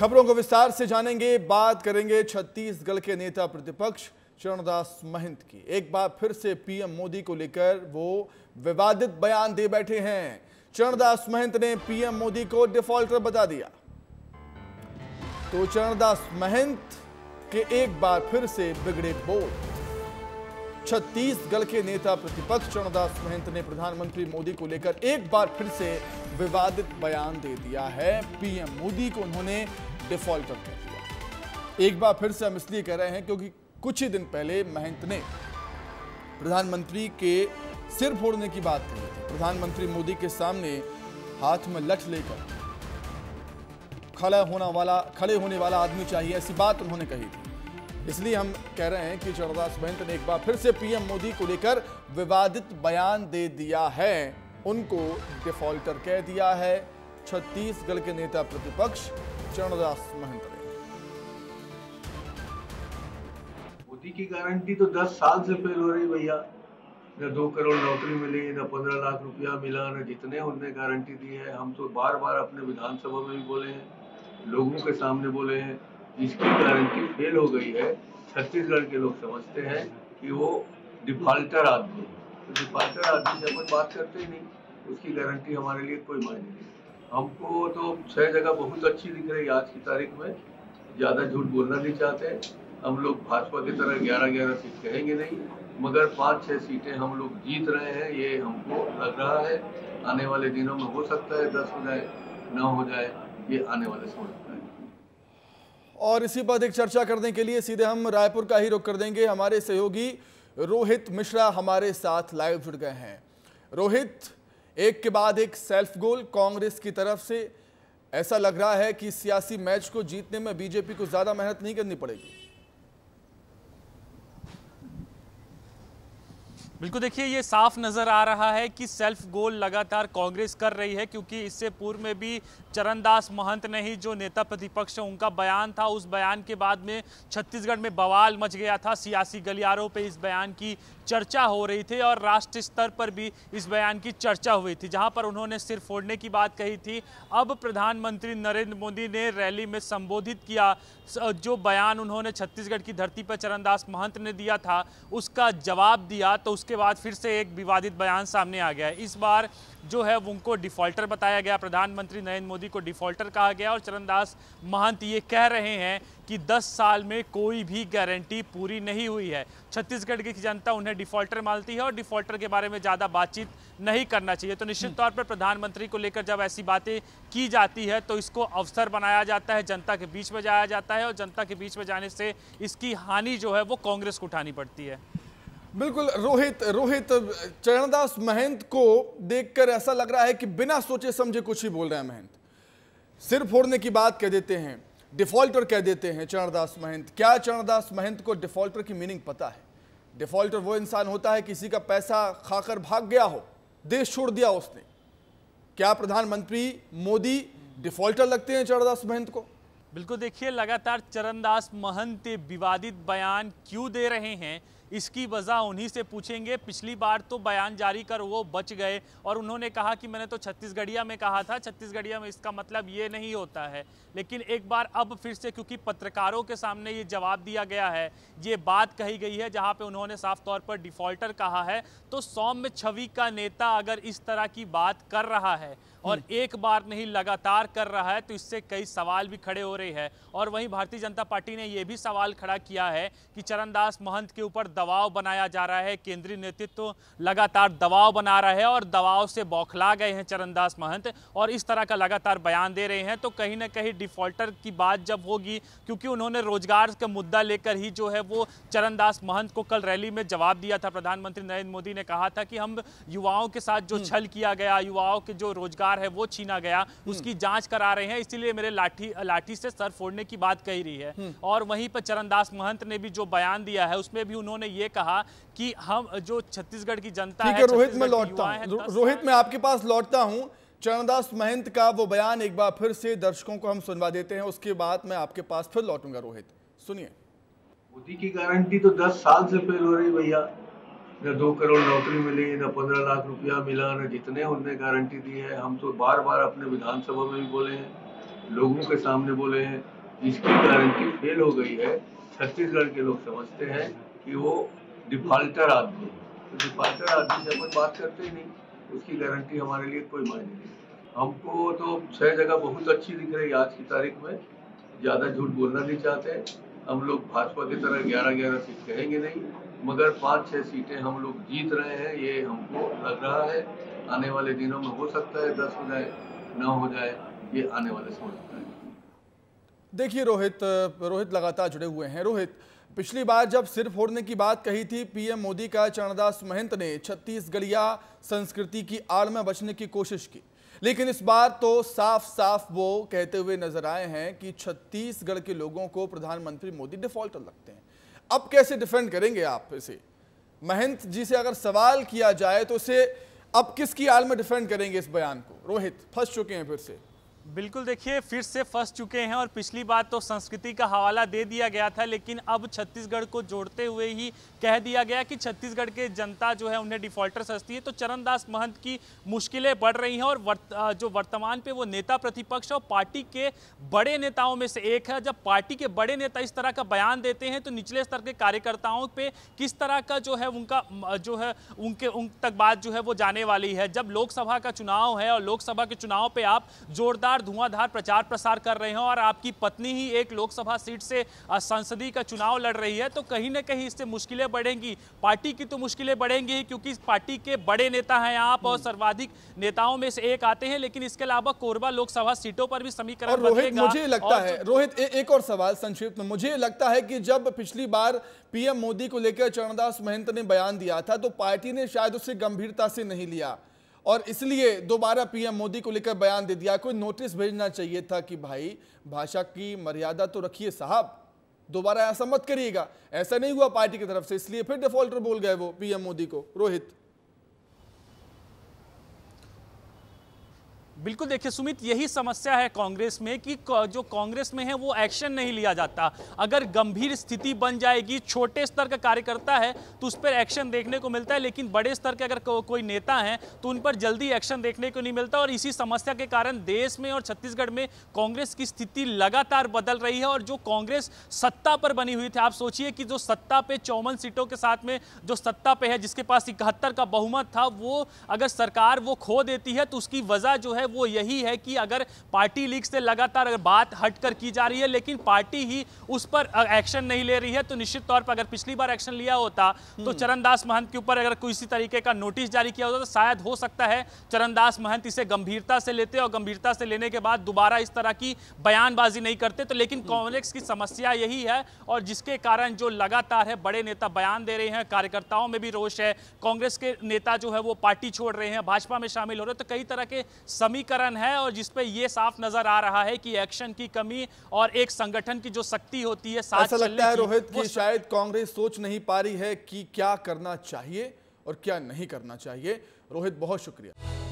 खबरों को विस्तार से जानेंगे, बात करेंगे छत्तीसगढ़ के नेता प्रतिपक्ष चरणदास महंत की। एक बार फिर से पीएम मोदी को लेकर वो विवादित बयान दे बैठे हैं। चरणदास महंत ने पीएम मोदी को डिफॉल्टर बता दिया। तो चरणदास महंत के एक बार फिर से बिगड़े बोल। छत्तीसगढ़ के नेता प्रतिपक्ष चरणदास महंत ने प्रधानमंत्री मोदी को लेकर एक बार फिर से विवादित बयान दे दिया है। पीएम मोदी को उन्होंने डिफॉल्टर कह दिया। एक बार फिर से हम इसलिए कह रहे हैं क्योंकि कुछ ही दिन पहले महंत ने प्रधानमंत्री के सिर फोड़ने की बात कही थी। प्रधानमंत्री मोदी के सामने हाथ में लठ लेकर खड़ा होना वाला, खड़े होने वाला आदमी चाहिए, ऐसी बात उन्होंने कही थी। इसलिए हम कह रहे हैं कि चरणदास महंत ने एक बार फिर से पीएम मोदी को लेकर विवादित बयान दे दिया है। उनको डिफॉल्टर कह दिया है। छत्तीसगढ़ के नेता प्रतिपक्ष चरणदास महंत ने। मोदी की गारंटी तो 10 साल से फेल हो रही भैया। न दो करोड़ नौकरी मिली, न पंद्रह लाख रुपया मिला, न जितने उनने गारंटी दी है। हम तो बार बार अपने विधानसभा में भी बोले हैं, लोगों के सामने बोले हैं। इसकी गारंटी फेल हो गई है, छत्तीसगढ़ के लोग समझते हैं कि वो डिफॉल्टर आदमी है। तो डिफॉल्टर आदमी से अपन बात करते ही नहीं, उसकी गारंटी हमारे लिए कोई मायने नहीं। हमको तो छह जगह बहुत अच्छी दिख रही है आज की तारीख में। ज़्यादा झूठ बोलना नहीं चाहते हम लोग भाजपा की तरह ग्यारह ग्यारह सीट कहेंगे नहीं, मगर पाँच छः सीटें हम लोग जीत रहे हैं, ये हमको लग रहा है। आने वाले दिनों में हो सकता है दस हो जाए, नौ हो जाए, ये आने वाले समय और इसी पर एक चर्चा करने के लिए सीधे हम रायपुर का ही रुख कर देंगे। हमारे सहयोगी रोहित मिश्रा हमारे साथ लाइव जुड़ गए हैं। रोहित, एक के बाद एक सेल्फ गोल कांग्रेस की तरफ़ से। ऐसा लग रहा है कि सियासी मैच को जीतने में बीजेपी को ज़्यादा मेहनत नहीं करनी पड़ेगी। बिल्कुल देखिए, ये साफ़ नज़र आ रहा है कि सेल्फ गोल लगातार कांग्रेस कर रही है, क्योंकि इससे पूर्व में भी चरणदास महंत ने ही जो नेता प्रतिपक्ष उनका बयान था। उस बयान के बाद में छत्तीसगढ़ में बवाल मच गया था। सियासी गलियारों पे इस बयान की चर्चा हो रही थी और राष्ट्रीय स्तर पर भी इस बयान की चर्चा हुई थी, जहाँ पर उन्होंने सिर फोड़ने की बात कही थी। अब प्रधानमंत्री नरेंद्र मोदी ने रैली में संबोधित किया। जो बयान उन्होंने छत्तीसगढ़ की धरती पर चरणदास महंत ने दिया था, उसका जवाब दिया तो बाद फिर से एक विवादित बयान सामने आ गया इस बार जो है उनको डिफॉल्टर बताया गया, प्रधानमंत्री नरेंद्र मोदी को डिफॉल्टर कहा गया और चरणदास महंत ये कह रहे हैं कि 10 साल में कोई भी गारंटी पूरी नहीं हुई है। छत्तीसगढ़ की जनता उन्हें डिफॉल्टर मानती है और डिफॉल्टर के बारे में ज़्यादा बातचीत नहीं करना चाहिए। तो निश्चित तौर पर प्रधानमंत्री को लेकर जब ऐसी बातें की जाती है तो इसको अवसर बनाया जाता है, जनता के बीच में जाया जाता है और जनता के बीच में जाने से इसकी हानि जो है वो कांग्रेस को उठानी पड़ती है। बिल्कुल, रोहित रोहित, चरणदास महंत को देखकर ऐसा लग रहा है कि बिना सोचे समझे कुछ ही बोल रहे हैं महंत। सिर फोड़ने की बात कह देते हैं, डिफॉल्टर कह देते हैं चरणदास महंत। क्या चरणदास महंत को डिफॉल्टर की मीनिंग पता है? डिफॉल्टर वो इंसान होता है, किसी का पैसा खाकर भाग गया हो, देश छोड़ दिया उसने। क्या प्रधानमंत्री मोदी डिफॉल्टर लगते हैं चरणदास महंत को? बिल्कुल, देखिए, लगातार चरणदास महंत विवादित बयान क्यों दे रहे हैं? इसकी वजह उन्हीं से पूछेंगे। पिछली बार तो बयान जारी कर वो बच गए और उन्होंने कहा कि मैंने तो छत्तीसगढ़िया में कहा था छत्तीसगढ़िया में इसका मतलब ये नहीं होता है। लेकिन एक बार अब फिर से क्योंकि पत्रकारों के सामने ये जवाब दिया गया है ये बात कही गई है जहाँ पर उन्होंने साफ़ तौर पर डिफॉल्टर कहा है तो सौम्य छवि का नेता अगर इस तरह की बात कर रहा है और हम्म। एक बार नहीं लगातार कर रहा है तो इससे कई सवाल भी खड़े हो रहे हैं। और वहीं भारतीय जनता पार्टी ने यह भी सवाल खड़ा किया है कि चरणदास महंत के ऊपर दबाव बनाया जा रहा है केंद्रीय नेतृत्व लगातार दबाव बना रहा है और दबाव से बौखला गए हैं चरणदास महंत और इस तरह का लगातार बयान दे रहे हैं तो कहीं ना कहीं डिफॉल्टर की बात जब होगी क्योंकि उन्होंने रोज़गार का मुद्दा लेकर ही जो है वो चरणदास महंत को कल रैली में जवाब दिया था प्रधानमंत्री नरेंद्र मोदी ने कहा था कि हम युवाओं के साथ जो हम्म। छल किया गया युवाओं के जो रोज़गार है वो छीना गया हम्म। उसकी जाँच करा रहे हैं इसीलिए मेरे लाठी लाठी से सर फोड़ने की बात कही रही है हम्म। और वहीं पर चरणदास महंत ने भी जो बयान दिया है उसमें भी उन्होंने ये कहा कि हम जो छत्तीसगढ़ की जनता है रोहित में लौटता हूँ। रोहित मैं आपके पास लौटता हूँ। चरणदास महंत का वो बयान एक बार फिर से दर्शकों को हम सुनवा देते हैं। उसके बाद मैं आपके पास फिर लौटूँगा रोहित। सुनिए। मोदी की गारंटी तो 10 साल से फेल हो रही भैया। न दो करोड़ नौकरी मिली न पंद्रह लाख रुपया मिला न जितने उनने गारंटी दी है। हम तो बार बार अपने विधानसभा में भी बोले हैं लोगों के सामने बोले हैं इसकी गारंटी फेल हो गई है। छत्तीसगढ़ के लोग समझते हैं। कि वो डिफाल्टर आदमी है। तो डिफाल्टर आदमी से अपन बात करते ही नहीं। उसकी गारंटी हमारे लिए कोई मायने नहीं हमको तो छह जगह बहुत अच्छी दिख रही है आज की तारीख में। ज़्यादा झूठ बोलना नहीं चाहते। हम लोग भाजपा की तरह ग्यारह ग्यारह सीट कहेंगे नहीं। मगर पाँच छः सीटें हम लोग जीत रहे हैं, ये हमको लग रहा है। आने वाले दिनों में हो सकता है दस हो जाए, नौ हो जाए, ये आने वाले समय देखिए रोहित रोहित लगातार जुड़े हुए हैं। रोहित पिछली बार जब सिर फोड़ने की बात कही थी, पीएम मोदी का चरणदास महंत ने छत्तीसगढ़िया संस्कृति की आड़ में बचने की कोशिश की। लेकिन इस बार तो साफ़ साफ़ वो कहते हुए नज़र आए हैं कि छत्तीसगढ़ के लोगों को प्रधानमंत्री मोदी डिफॉल्टर लगते हैं। अब कैसे डिफेंड करेंगे आप इसे? महंत जी से अगर सवाल किया जाए तो इसे अब किसकी आड़ में डिफेंड करेंगे इस बयान को? रोहित, फंस चुके हैं फिर से। बिल्कुल देखिए फिर से फंस चुके हैं और पिछली बार तो संस्कृति का हवाला दे दिया गया था लेकिन अब छत्तीसगढ़ को जोड़ते हुए ही कह दिया गया कि छत्तीसगढ़ के जनता जो है उन्हें डिफॉल्टर सस्ती है। तो चरणदास महंत की मुश्किलें बढ़ रही हैं और वर्त, जो वर्तमान पे वो नेता प्रतिपक्ष और पार्टी के बड़े नेताओं में से एक है। जब पार्टी के बड़े नेता इस तरह का बयान देते हैं तो निचले स्तर के कार्यकर्ताओं पर किस तरह का जो है उनका जो है उनके उन तक बात जो है वो जाने वाली है? जब लोकसभा का चुनाव है और लोकसभा के चुनाव पर आप जोरदार लगातार धुआंधार प्रचार प्रसार कर रहे हैं और आपकी पत्नी ही एक लोकसभा सीट से संसदीय का चुनाव लड़ रही है तो कहीं ना कहीं इससे मुश्किलें बढ़ेंगी। पार्टी की तो मुश्किलें बढ़ेंगी क्योंकि पार्टी के बड़े नेता हैं आप और सर्वाधिक नेताओं में से एक आते हैं लेकिन इसके अलावा कोरबा लोकसभा सीटों पर भी समीकरण रोहित मुझे लगता है रोहित एक और सवाल संक्षिप्त में मुझे लगता है कि जब पिछली बार पीएम मोदी को लेकर चरणदास महंत ने बयान दिया था तो पार्टी ने शायद उसे गंभीरता से नहीं लिया। और इसलिए दोबारा पीएम मोदी को लेकर बयान दे दिया, कोई नोटिस भेजना चाहिए था कि भाई, भाषा की मर्यादा तो रखिए साहब, दोबारा ऐसा मत करिएगा। ऐसा नहीं हुआ पार्टी की तरफ़ से, इसलिए फिर डिफॉल्टर बोल गए वो पीएम मोदी को, रोहित। बिल्कुल देखिए सुमित यही समस्या है कांग्रेस में कि जो कांग्रेस में है वो एक्शन नहीं लिया जाता। अगर गंभीर स्थिति बन जाएगी छोटे स्तर का कार्यकर्ता है तो उस पर एक्शन देखने को मिलता है लेकिन बड़े स्तर के अगर को, कोई नेता हैं तो उन पर जल्दी एक्शन देखने को नहीं मिलता और इसी समस्या के कारण देश में और छत्तीसगढ़ में कांग्रेस की स्थिति लगातार बदल रही है और जो कांग्रेस सत्ता पर बनी हुई थी आप सोचिए कि जो सत्ता पे चौवन सीटों के साथ में जो सत्ता पे है जिसके पास इकहत्तर का बहुमत था वो अगर सरकार वो खो देती है तो उसकी वजह जो है वो यही है कि अगर पार्टी लीग से लगातार अगर बात हटकर की जा रही है लेकिन पार्टी ही उस पर एक्शन नहीं ले रही है तो निश्चित तौर पर अगर पिछली बार एक्शन लिया होता तो हम्म। चरणदास महंत के ऊपर अगर किसी तरीके का नोटिस जारी किया होता तो शायद हो सकता है चरणदास महंत इसे गंभीरता से लेते और गंभीरता से लेने के बाद दोबारा इस तरह की बयानबाजी नहीं करते तो लेकिन हम्म। कांग्रेस की समस्या यही है और जिसके कारण जो लगातार है बड़े नेता बयान दे रहे हैं कार्यकर्ताओं में भी रोष है कांग्रेस के नेता जो है वो पार्टी छोड़ रहे हैं भाजपा में शामिल हो रहे हैं तो कई तरह के समी समीकरण है और जिस पे ये साफ़ नज़र आ रहा है कि एक्शन की कमी और एक संगठन की जो शक्ति होती है साथ ऐसा लगता है रोहित की शायद कांग्रेस सोच नहीं पा रही है कि क्या करना चाहिए और क्या नहीं करना चाहिए। रोहित बहुत शुक्रिया।